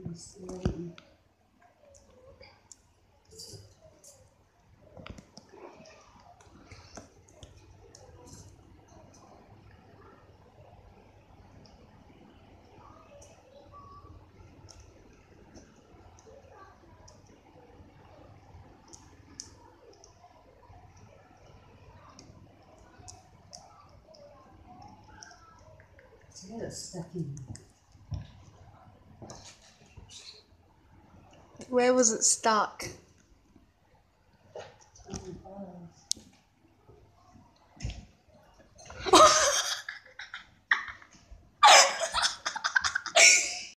Get it Where was it stuck?